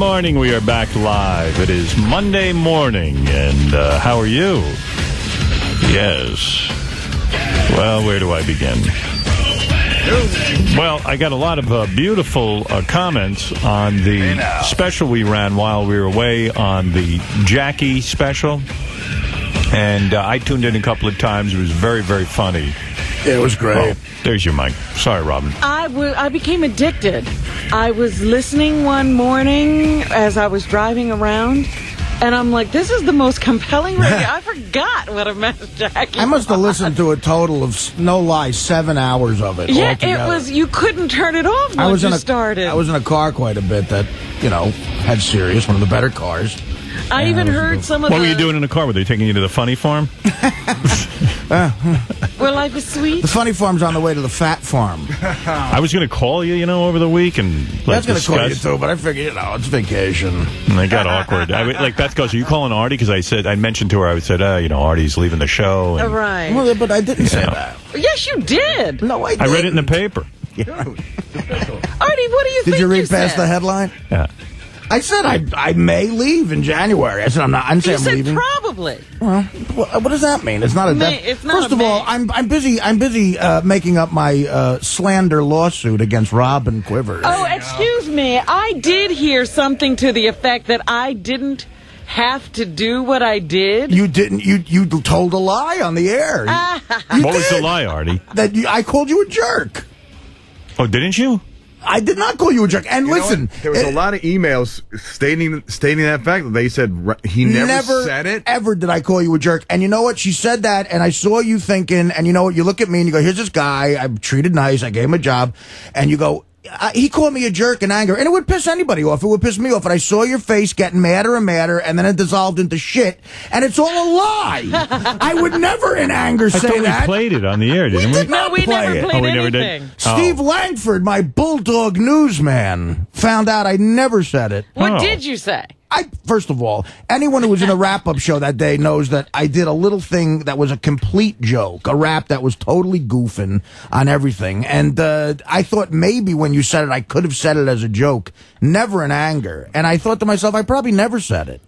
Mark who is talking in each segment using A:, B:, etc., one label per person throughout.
A: morning. We are back live. It is Monday morning, and uh, how are you? Yes. Well, where do I begin? Well, I got a lot of uh, beautiful uh, comments on the special we ran while we were away on the Jackie special. And uh, I tuned in a couple of times. It was very, very funny.
B: It was great.
A: Oh, there's your mic. Sorry, Robin.
C: I, w- I became addicted. I was listening one morning as I was driving around, and I'm like, this is the most compelling radio. I forgot what a mess Jackie
B: I must have
C: was.
B: listened to a total of no lie seven hours of it.
C: Yeah,
B: altogether.
C: it was. You couldn't turn it off once
B: I was
C: you
B: in a
C: started.
B: I was in a car quite a bit that you know had Sirius, one of the better cars.
C: I even
B: it
C: heard some of
A: What
C: the.
A: were you doing in the car? Were they taking you to the funny farm?
C: Where life is sweet.
B: The funny farm's on the way to the fat farm.
A: I was going to call you, you know, over the week and
B: I
A: like
B: was going to call you
A: discuss-
B: too, but I figured you know it's vacation.
A: And they got awkward. I, mean, like Beth goes, "Are you calling Artie?" Because I said I mentioned to her, I said, uh, "You know, Artie's leaving the show." And
C: right.
B: Well, but I didn't say
A: Yeah.
B: that.
C: yes, you did.
B: No, I.
A: I read it in the
B: didn't.
A: paper.
C: Artie, what do you
B: Did
C: think
B: you read past
C: said?
B: the headline?
A: Yeah.
B: I said I I may leave in January. I said I'm not. I didn't say
C: You
B: I'm
C: said
B: leaving.
C: probably.
B: Well, what, what does that mean? It's not a.
C: May- it's not
B: First
C: a
B: of all. I'm I'm busy. I'm busy uh, making up my uh, slander lawsuit against Robin Quivers.
C: Oh, excuse me. I did hear something to the effect that I didn't have to do what I did.
B: You didn't. You you told a lie on the air. You
A: What was the lie, Artie?
B: That you, I called you a jerk.
A: Oh, didn't you?
B: I did not call you a jerk. And
D: You
B: listen,
D: there was a
B: eh,
D: lot of emails stating stating that fact that they said he never, said it.
B: Ever did I call you a jerk? And you know what? She said that, and I saw you thinking. And you know what? You look at me and you go, "Here's this guy. I'm treated nice. I gave him a job." And you go. Uh, he called me a jerk in anger, and it would piss anybody off. It would piss me off. And I saw your face getting madder and madder, and then it dissolved into shit. And it's all a lie. I would never, in anger,
A: I
B: say
A: thought we
B: that.
A: played it on the air, didn't we?
B: did
C: no, we
B: play
C: never
B: it.
C: played
A: Oh, we never did?
C: anything.
B: Steve
A: Oh.
B: Langford, my bulldog newsman, found out I never said it.
C: What
A: Oh.
C: did you say?
B: I first of all, anyone who was in a wrap up show that day knows that I did a little thing that was a complete joke, a rap that was totally goofing on everything. And uh, I thought maybe when you said it, I could have said it as a joke, never in anger. And I thought to myself, I probably never said it.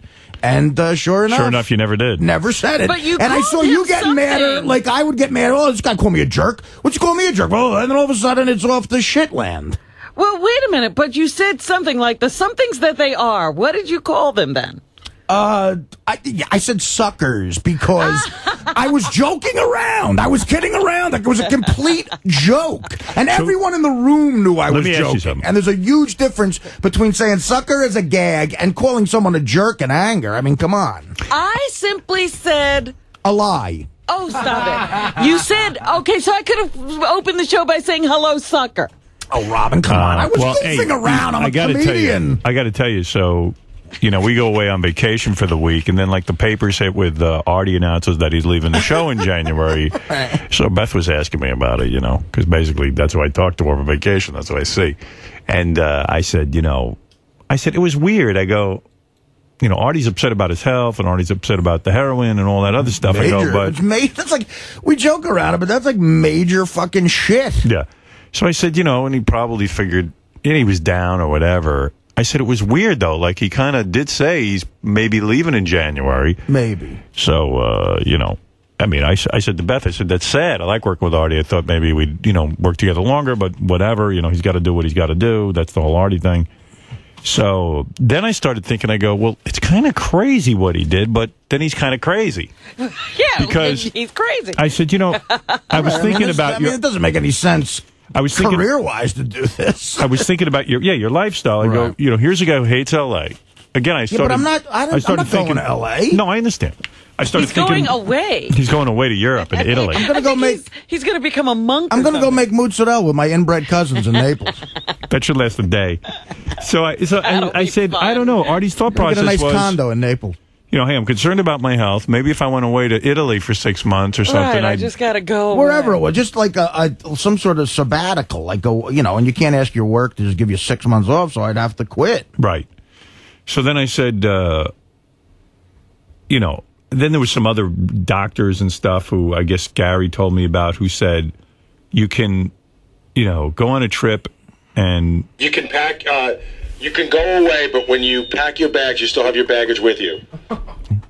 B: And uh, sure enough,
A: Sure enough, you never did.
B: Never said it.
C: But you
B: and I saw you
C: him
B: getting madder.
C: something.
B: Like I would get mad. Oh, this guy called me a jerk. What you call me a jerk? Well, and then all of a sudden it's off the shit land.
C: Well, wait a minute, but you said something like the somethings that they are. What did you call them then?
B: Uh, I, I said suckers because I was joking around. I was kidding around. It was a complete joke, and everyone in the room knew I was
A: me ask you
B: joking. And there's a huge difference between saying sucker as a gag and calling someone a jerk in anger. I mean, come on,
C: I simply said,
B: a lie.
C: "Oh, stop it." You said, "Okay, so I could have opened the show by saying hello, sucker."
B: Oh, Robin, come on. I was
A: Uh, well,
B: goofing
A: hey,
B: around. I'm
A: I
B: a
A: gotta tell
B: comedian.
A: you, I got to tell you. So, you know, we go away on vacation for the week, and then like the papers hit with uh, Artie announces that he's leaving the show in January. So Beth was asking me about it, you know, because basically that's who I talk to over vacation. That's what I see, and uh, I said, you know, I said it was weird. I go. You know, Artie's upset about his health, and Artie's upset about the heroin and all that other stuff. I
B: Major.
A: go, but
B: it's ma- that's like we joke around it, but that's like major fucking shit.
A: Yeah. So I said, you know, and he probably figured you know, he was down or whatever. I said it was weird though. Like he kind of did say he's maybe leaving in January.
B: Maybe.
A: So uh, you know, I mean, I, I said to Beth, I said that's sad. I like working with Artie. I thought maybe we'd you know work together longer, but whatever. You know, he's got to do what he's got to do. That's the whole Artie thing. So then I started thinking, I go, well, it's kind of crazy what he did, but then he's kind of crazy.
C: Yeah,
A: Because-
C: he's crazy.
A: I said, you know, I was thinking about
B: I mean,
A: your,
B: it doesn't make any sense
A: I was thinking,
B: career wise to do this.
A: I was thinking about your yeah your lifestyle. I go, you know, here's a guy who hates L.A. Again, I started.
B: Yeah, but I'm not- I don't- I'm
A: started
B: not going to LA.
A: No, I understand. I started thinking
C: he's
A: thinking
C: going away.
A: He's going away to Europe and Italy.
B: I'm gonna go make.
C: he's, he's going to become a monk.
B: I'm gonna go make mozzarella with my inbred cousins in Naples.
A: that should last a day. So I so
C: That'll
A: I, I said
C: fun.
A: I don't know. Artie's thought process Get
B: a nice
A: was
B: condo in Naples.
A: You know, hey, I'm concerned about my health. Maybe if I went away to Italy for six months or something,
C: Right, I
A: I'd-
C: just got to go
B: Wherever it was, just like a, a some sort of sabbatical, like go, you know, and you can't ask your work to just give you six months off, so I'd have to quit.
A: Right. So then I said, uh, you know, then there was some other doctors and stuff who I guess Gary told me about who said you can, you know, go on a trip and
E: You can pack. Uh, You can go away, but when you pack your bags, you still have your baggage with you.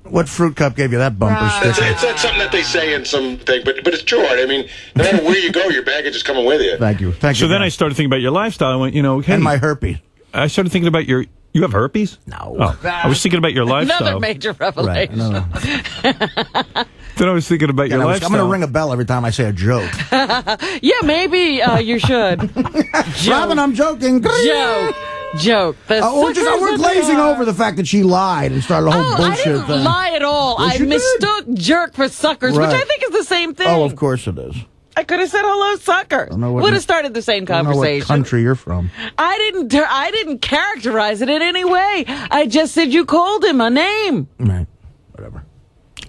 B: What fruit cup gave you that bumper
E: It's,
B: sticker?
E: it's not something that they say in some thing, but but it's true. Art. I mean, no matter where you go, your baggage is coming with you.
B: Thank you. Thank
A: So
B: you.
A: then I started thinking about your lifestyle. I went, you know, hey,
B: and my herpes.
A: I started thinking about your. You have herpes?
B: No.
A: Oh, I was thinking about your lifestyle.
C: Another major
B: Right.
C: revelation.
B: No, no.
A: Then I was thinking about
B: Yeah,
A: your
B: I was- I'm going to ring a bell every time I say a joke.
C: Yeah, maybe uh, you should.
B: Robin, I'm joking.
C: Joke. Joke. The
B: Uh, we're, just, we're
C: in the
B: glazing over the fact that she lied and started a whole
C: Oh, I didn't
B: thing.
C: lie at all.
B: Yes,
C: I
B: you did.
C: mistook jerk for suckers, which I think is the same thing.
B: Oh, of course it is.
C: I could have said hello, suckers.
B: know what
C: Would have started the same
B: I don't know what
C: conversation.
B: country you're from.
C: I didn't. I didn't characterize it in any way. I just said you called him a name.
B: Right. Whatever.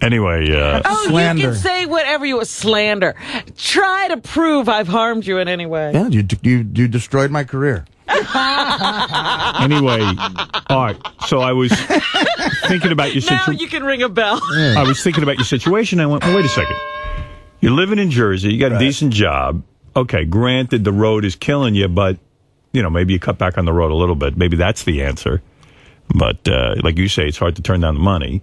A: anyway, uh,
C: Oh,
B: Slander.
C: you can say whatever you slander. Try to prove I've harmed you in any way.
B: Yeah, you, you, you destroyed my career.
A: anyway, all right. So I was thinking about your situation.
C: Now
A: situation.
C: you can ring a bell.
A: I was thinking about your situation. I went, well, wait a second. You're living in Jersey. You got a decent job. Okay, granted, the road is killing you, but you know maybe you cut back on the road a little bit. Maybe that's the answer. But uh, like you say, it's hard to turn down the money.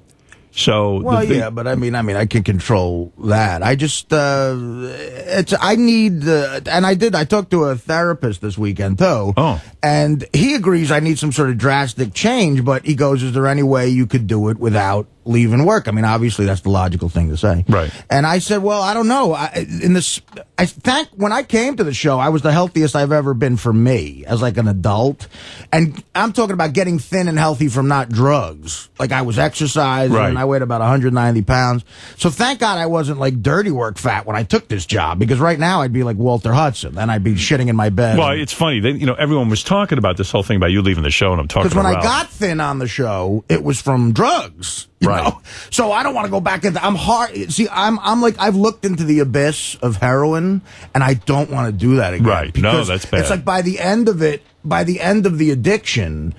A: So
B: Well, yeah, but I mean, I mean, I can control that. I just, uh, it's, I need, uh, and I did, I talked to a therapist this weekend too.
A: Oh.
B: And he agrees I need some sort of drastic change, but he goes, is there any way you could do it without leaving work? I mean, obviously that's the logical thing to say.
A: Right.
B: And I said, well, I don't know. I, in this, I thank, when I came to the show, I was the healthiest I've ever been for me as like an adult. And I'm talking about getting thin and healthy from not drugs. Like I was exercising
A: Right.
B: and I weighed about 190 pounds. So thank God I wasn't like dirty work fat when I took this job because right now I'd be like Walter Hudson. Then I'd be shitting in my bed.
A: well, it's funny. They, you know, everyone was talking about this whole thing about you leaving the show, and I'm talking
B: because when I
A: Ralph.
B: got thin on the show, it was from drugs.
A: Right.
B: Know? So I don't want to go back into. I'm hard. See, I'm I'm like I've looked into the abyss of heroin, and I don't want to do that again.
A: Right. No, that's bad.
B: It's like by the end of it, by the end of the addiction.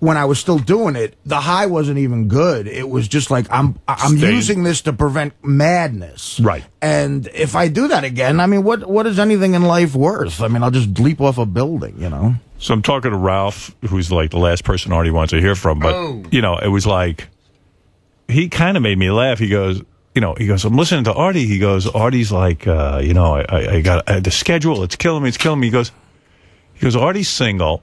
B: When I was still doing it, the high wasn't even good. It was just like I'm I'm using this to prevent madness.
A: Right.
B: And if I do that again, I mean, what what is anything in life worth? I mean, I'll just leap off a building, you know.
A: So I'm talking to Ralph, who's like the last person Artie wants to hear from. But
B: Oh.
A: you know, it was like he kind of made me laugh. He goes, you know, he goes, I'm listening to Artie. He goes, Artie's like, uh, you know, I, I, got I, the schedule. It's killing me. It's killing me. He goes, he goes, Artie's single.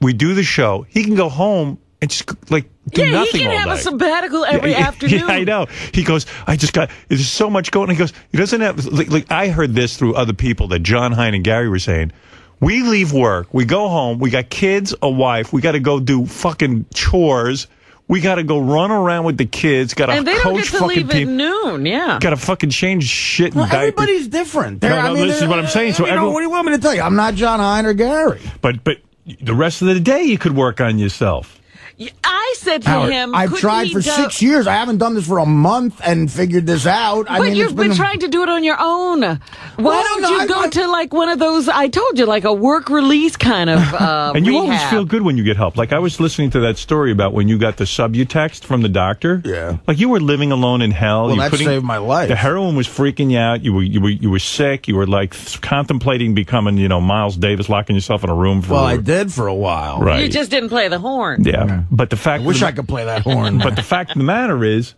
A: We do the show. He can go home and just like do
C: yeah,
A: nothing
C: he can have a sabbatical every
A: Yeah,
C: afternoon.
A: Yeah, I know. He goes, I just got, there's so much going. He goes, he doesn't have, like, like, I heard this through other people that Jon Hein and Gary were saying. We leave work, we go home, we got kids, a wife, we got to go do fucking chores, we got to go run around with the kids, got to
C: And don't
A: coach
C: get to
A: fucking
C: leave at
A: team,
C: noon. Yeah.
A: got to fucking change shit and
B: Well,
A: diapers.
B: everybody's different.
A: No,
B: They're-
A: no, this is what I'm saying. So
B: you know,
A: everyone-
B: what do you want me to tell you? I'm not Jon Hein or Gary.
A: But but the rest of the day you could work on yourself.
C: I said to
B: Howard,
C: him,
B: I've tried for
C: do-
B: six years. I haven't done this for a month and figured this out. I
C: But
B: mean,
C: you've
B: it's
C: been,
B: been
C: trying to do it on your own. Why
B: Well,
C: don't
B: no,
C: you
B: I-
C: go
B: I-
C: to like one of those? I told you, like a work release kind of. Uh,
A: And you always feel good when you get help. Like I was listening to that story about when you got the Subutex from the doctor.
B: Yeah.
A: Like you were living alone in hell.
B: Well,
A: you
B: that saved my life.
A: The heroin was freaking you out. You were you were you were sick. You were like contemplating becoming you know Miles Davis, locking yourself in a room for.
B: Well, I did for a while.
A: Right.
C: You just didn't play the horn.
A: Yeah. But the fact.
B: I wish
A: the-
B: I could play that horn.
A: But the fact of the matter is,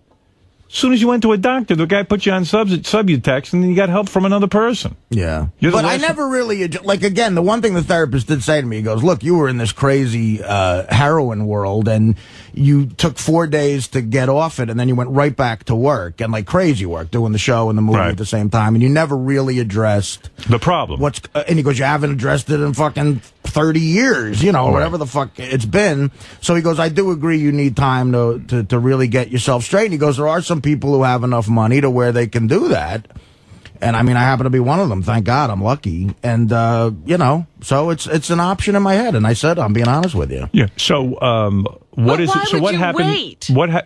A: as soon as you went to a doctor, the guy put you on sub Subutex, and then you got help from another person.
B: Yeah. But I never really, like, again, the one thing the therapist did say to me, he goes, look, you were in this crazy uh, heroin world and you took four days to get off it and then you went right back to work and like crazy work, doing the show and the movie
A: Right.
B: at the same time. And you never really addressed
A: The problem.
B: what's, uh, and he goes, you haven't addressed it in fucking 30 years, you know,
A: Right.
B: whatever the fuck it's been. So he goes, I do agree you need time to, to, to really get yourself straight. And he goes, there are some people who have enough money to where they can do that. And I mean, I happen to be one of them. Thank God, I'm lucky. And uh, you know, so it's it's an option in my head. And I said, I'm being honest with you.
A: Yeah. So, um, what
C: But
A: is
C: why
A: it? So,
C: would
A: what
C: you
A: happened?
C: wait?
A: What? Ha-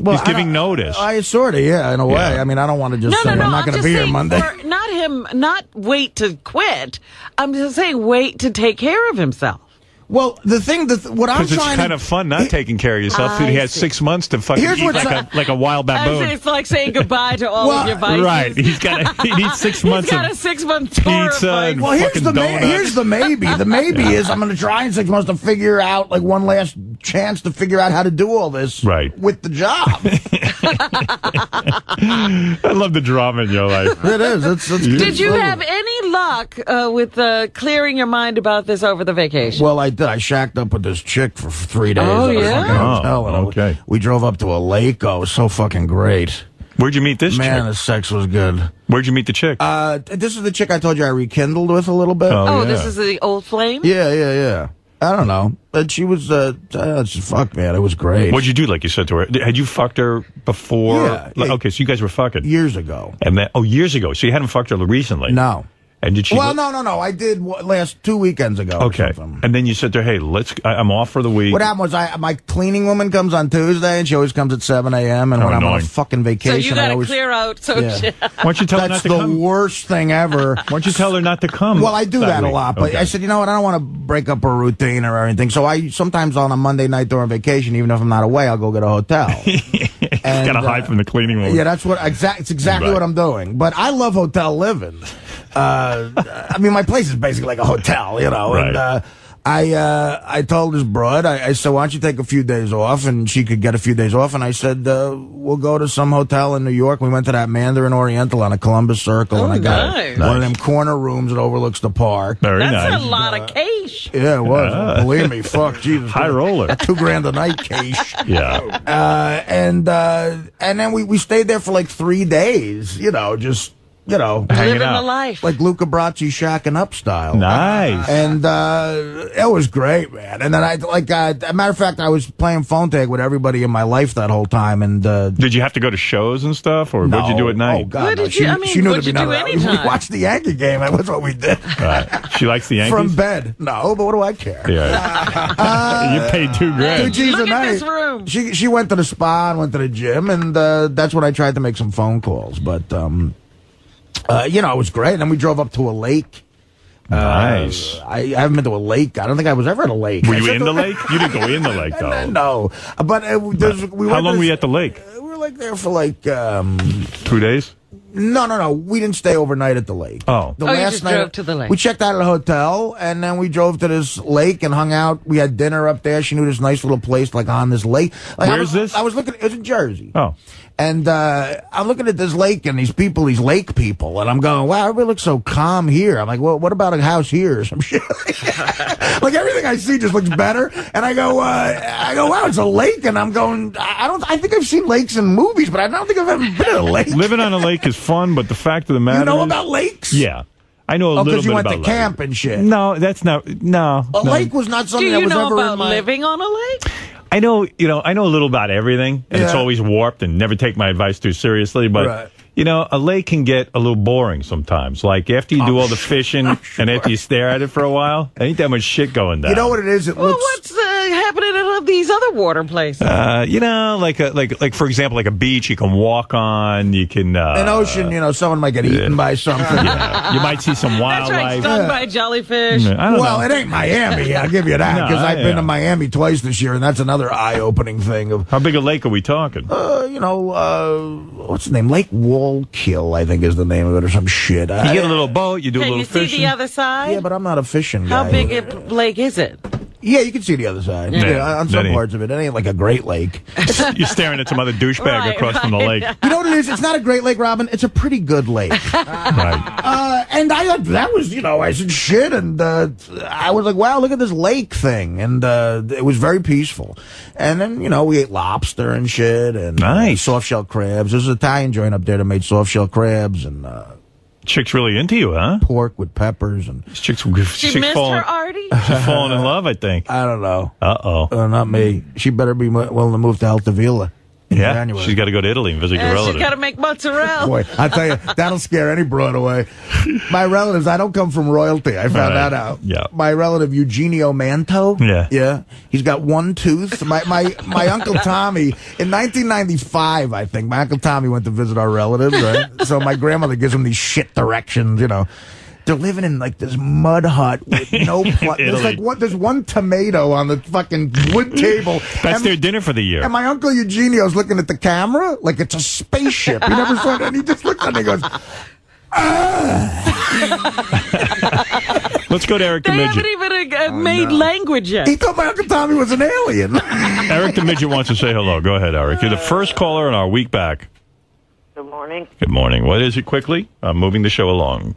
B: Well,
A: He's giving
B: don't-
A: notice.
B: I sort of, yeah, in a way.
A: Yeah.
B: I mean, I don't want to just
C: No,
B: say
C: no, no.
B: I'm not going to be here Monday.
C: for- not him. Not wait to quit. I'm just saying wait to take care of himself.
B: Well, the thing that what I'm trying
A: Because it's kind
B: to
A: of fun not taking care of yourself.
C: I
A: He had
C: see.
A: six months to fucking
B: Here's
A: eat like
B: up-
A: a, like a wild baboon.
C: It's like saying goodbye to all
B: Well,
C: of your vices.
A: Right. He's got he needs six
C: He's
A: months
C: got a six month tour
A: pizza
C: vices.
A: and-
B: Well, here's
A: fucking
B: the ma-
A: donuts.
B: here's the maybe. The maybe is I'm going to try in six months to figure out like one last chance to figure out how to do all this
A: Right.
B: with the job.
A: I love the drama in your life.
B: it is. It's, it's
C: Did you have any luck uh, with uh, clearing your mind about this over the vacation?
B: Well, I did. I shacked up with this chick for three days.
C: Oh, yeah?
B: fucking hotel, and
A: Oh, okay.
B: We drove up to a lake. Oh, it was so fucking great.
A: Where'd you meet this
B: Man,
A: chick?
B: the sex was good.
A: Where'd you meet the chick?
B: Uh, this is the chick I told you I rekindled with a little bit.
A: Oh,
C: oh,
A: yeah.
C: this is the old flame?
B: Yeah, yeah, yeah. I don't know. But she was, uh, uh fuck, man. It was great.
A: What'd you do? Like you said to her, had you fucked her before?
B: Yeah,
A: Like. Okay, so you guys were fucking,
B: Years ago.
A: and then oh, years ago. So you hadn't fucked her recently?
B: No.
A: And did she?
B: Well, no, no, no. I did wa- last two weekends ago.
A: Okay. And then you said to her, "Hey, let's. I, I'm off for the week."
B: What happened was I my cleaning woman comes on Tuesday and she always comes at seven a.m. and
A: How
B: when I'm on a
A: annoying.
B: fucking
C: So
B: vacation,
C: you
B: I
C: got to
B: always
C: clear out. So
B: Yeah.
C: she-
A: Why don't you tell her
B: that's
A: not to come?
B: That's the worst thing ever.
A: Why don't you tell her not to come?
B: Well, I do that, a lot, but
A: Okay.
B: I said, you know what? I don't want to break up her routine or anything. So I sometimes on a Monday night during vacation, even if I'm not away, I'll go get a hotel. and,
A: gotta
B: uh,
A: hide from the cleaning woman.
B: Yeah, that's what exact. It's exactly
A: Right.
B: what I'm doing. But I love hotel living. Uh, I mean, my place is basically like a hotel, you know.
A: Right.
B: And uh, I uh, I told this broad, I, I said, why don't you take a few days off? And she could get a few days off. And I said, uh, we'll go to some hotel in New York. We went to that Mandarin Oriental on a Columbus Circle,
C: Oh,
B: and I got
C: nice.
B: one of them corner rooms that overlooks the park.
A: Very
C: That's
A: nice.
C: a lot of cash.
B: Yeah, it was. Believe me, fuck Jesus.
A: High roller.
B: Two grand a night, cash.
A: Yeah.
B: Uh, and uh, and then we, we stayed there for like three days. You know, just you know,
A: Hanging
C: Living
A: out.
C: the life.
B: like Luca Brasi shacking up style.
A: Nice.
B: And uh, it was great, man. And then I like, uh, a matter of fact, I was playing phone tag with everybody in my life that whole time. And uh,
A: Did you have to go to shows and stuff, or what'd you do at night?
B: Oh God,
C: What
B: no.
C: did
B: she,
C: you- I mean,
B: she knew
C: what'd
B: to be
C: you do
B: none of that.
C: anytime?
B: We watched the Yankee game. That was what we did.
A: Right. She likes the Yankees.
B: From bed. No, but what do I care?
A: Yeah. you paid two grand. Two.
B: G's
C: Look
B: a
C: at
B: night.
C: this room.
B: She she went to the spa and went to the gym, and uh, that's when I tried to make some phone calls. But um, uh, you know, it was great. And then we drove up to a lake.
A: nice.
B: I, I haven't been to a lake. I don't think I was ever at a lake.
A: Were you in the lake? You didn't go in the lake though.
B: No, but uh, we
A: How
B: went
A: long
B: to
A: were you at the lake?
B: We were like there for like um,
A: Two days.
B: no, no, no. We didn't stay overnight at the lake.
A: Oh.
B: the
C: Oh, you just drove to the lake.
B: We checked out at a hotel, and then we drove to this lake and hung out. We had dinner up there. She knew this nice little place like on this lake. Like, I
A: Where's
B: was,
A: this?
B: I was looking. It was in Jersey.
A: Oh.
B: And uh, I'm looking at this lake and these people, these lake people, and I'm going, wow, everybody looks so calm here. I'm like, well, what about a house here or some shit? like everything I see just looks better. And I go, uh, I go, wow, it's a lake, and I'm going, I I don't, I think I've seen lakes in movies, but I don't think I've ever been at a lake.
A: Living on a lake is fun, but the fact of the matter
B: you know
A: is,
B: about lakes?
A: yeah, I know a
B: Oh,
A: little
B: because
A: bit
B: you went
A: about
B: to
A: lake.
B: camp and shit.
A: No, that's not. No,
B: A
A: no.
B: lake was not
C: Do
B: something that
C: you
B: was
C: know
B: ever
C: about
B: in my.
C: living on a lake?
A: I know, you know, I know a little about everything, and it's always warped. And never take my advice too seriously, but
B: Right.
A: you know, a lake can get a little boring sometimes. Like after you do oh, all the fishing and after you stare at it for a while, there ain't that much shit going down.
B: You know what it is? It
C: Well,
B: looks.
C: What's happening at these other water places?
A: Uh, you know, like a, like like for example, like a beach you can walk on. You can uh,
B: an ocean, you know, someone might get eaten by something.
A: yeah, you might see some
C: That's right,
A: wildlife.
C: stung by jellyfish.
A: I don't
B: Well,
A: know.
B: it ain't Miami. I'll give you that
A: No,
B: because I've
A: yeah.
B: been to Miami twice this year, and that's another eye-opening thing. Of
A: How big a lake are we talking?
B: uh, you know, uh, what's the name? Lake Wallkill, I think is the name of it, or some shit.
A: you
B: I-
A: get a little boat, you do a
C: Can
A: little
C: you see the other side?
B: yeah, but I'm not a fishing guy.
C: How big a lake is it?
B: Yeah, you can see the other side.
A: Yeah.
B: Yeah, on some
A: Then he-
B: parts of it, it ain't like a Great Lake.
A: You're staring at some other douchebag
C: Right,
A: across from the lake.
B: You know what it is? It's not a Great Lake, Robin. It's a pretty good lake.
A: Right.
B: Uh, and I that was you know I said shit and uh, I was like wow look at this lake thing and uh, it was very peaceful and then you know we ate lobster and shit and uh,
A: Nice.
B: soft shell crabs there's an Italian joint up there that made soft shell crabs and uh,
A: Chick's really into you, huh?
B: pork with peppers and
A: This chick's,
C: She
A: chick's
C: missed
A: falling,
C: her Artie?
A: she's falling in love, I think.
B: I don't know
A: Uh oh.
B: uh, not me she better be willing to move to Altavilla in
A: Yeah,
B: January.
A: she's got to go to Italy and visit your
C: relatives. She's got to make mozzarella.
B: Boy, I tell you, that'll scare any broad away. My relatives, I don't come from royalty. I found
A: Right.
B: that out.
A: Yeah.
B: My relative Eugenio Manto.
A: Yeah.
B: Yeah. He's got one tooth. My my my uncle Tommy in 1995, I think. My uncle Tommy went to visit our relatives, right? so my grandmother gives him these shit directions, you know. They're living in like this mud hut with no. Pl- there's like what? There's one tomato on the fucking wood table.
A: That's
B: and,
A: their dinner for the year.
B: and my uncle Eugenio's looking at the camera like it's a spaceship. He never saw it, and he just looks at it and he goes.
A: Let's go to Eric the Midget.
C: They haven't even uh, made language yet.
B: He thought my Uncle Tommy was an alien.
A: Eric the Midget wants to say hello. Go ahead, Eric. You're the first caller in our week back.
F: Good morning.
A: Good morning. What is it quickly? I'm moving the show along.